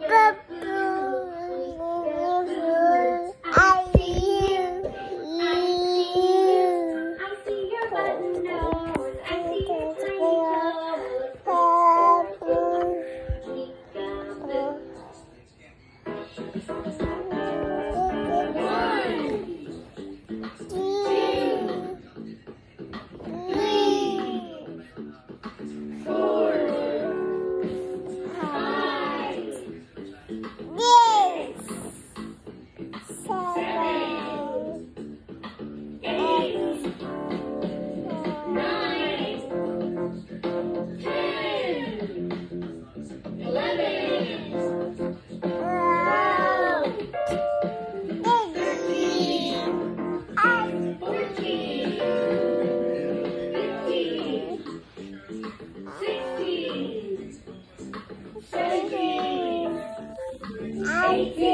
I Did.